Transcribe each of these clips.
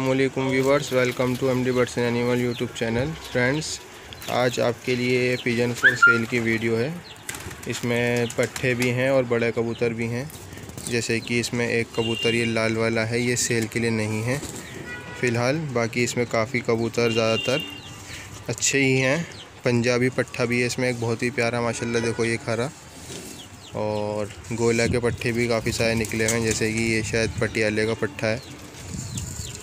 वालेकुम viewers welcome to M D birds and animal YouTube channel friends आज आपके लिए पिजन फॉर सेल की वीडियो है। इसमें पट्ठे भी हैं और बड़े कबूतर भी हैं। जैसे कि इसमें एक कबूतर ये लाल वाला है, ये सेल के लिए नहीं है। फ़िलहाल बाकी इसमें काफ़ी कबूतर ज़्यादातर अच्छे ही हैं। पंजाबी पट्ठा भी है इसमें, एक बहुत ही प्यारा माशाल्लाह देखो ये खरा। और गोला के पट्टे भी काफ़ी सारे निकले हैं, जैसे कि ये शायद पटियाले का पट्टा है।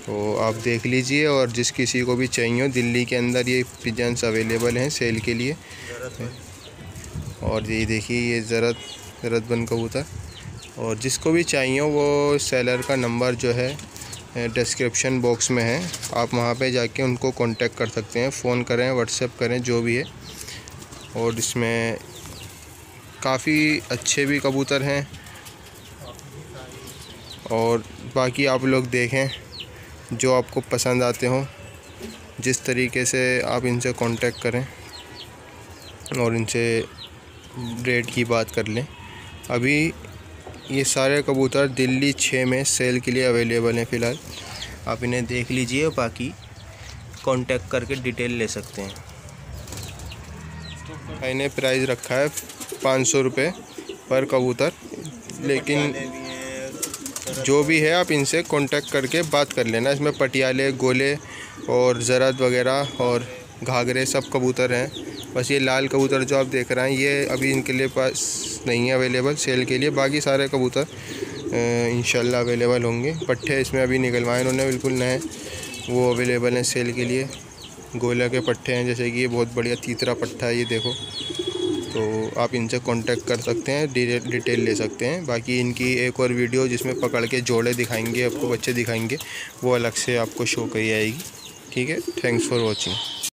तो आप देख लीजिए, और जिस किसी को भी चाहिए हो, दिल्ली के अंदर ये पिजन्स अवेलेबल हैं सेल के लिए। और ये देखिए, ये ज़रत ज़रत बन कबूतर। और जिसको भी चाहिए हो, वो सेलर का नंबर जो है डिस्क्रिप्शन बॉक्स में है। आप वहाँ पे जाके उनको कांटेक्ट कर सकते हैं फ़ोन करें व्हाट्सएप करें, जो भी है। और इसमें काफ़ी अच्छे भी कबूतर हैं। और बाकी आप लोग देखें, जो आपको पसंद आते हों, जिस तरीके से आप इनसे कांटेक्ट करें और इनसे रेट की बात कर लें। अभी ये सारे कबूतर दिल्ली छः में सेल के लिए अवेलेबल हैं फ़िलहाल। आप इन्हें देख लीजिए, बाकी कांटेक्ट करके डिटेल ले सकते हैं। इन्हें प्राइस रखा है पाँच सौ रुपये पर कबूतर। लेकिन जो भी है, आप इनसे कांटेक्ट करके बात कर लेना। इसमें पटियाले, गोले और ज़रद वगैरह और घाघरे सब कबूतर हैं। बस ये लाल कबूतर जो आप देख रहे हैं, ये अभी इनके लिए पास नहीं है अवेलेबल सेल के लिए। बाकी सारे कबूतर इंशाल्लाह अवेलेबल होंगे। पट्टे इसमें अभी निकलवाए उन्होंने बिल्कुल नए। वो अवेलेबल हैं सेल के लिए। गोला के पट्टे हैं, जैसे कि ये बहुत बढ़िया तीतरा पट्टा है, ये देखो। तो आप इनसे कांटेक्ट कर सकते हैं डिटेल ले सकते हैं। बाकी इनकी एक और वीडियो जिसमें पकड़ के जोड़े दिखाएँगे, आपको बच्चे दिखाएँगे, वो अलग से आपको शो करी आएगी। ठीक है? Thanks for watching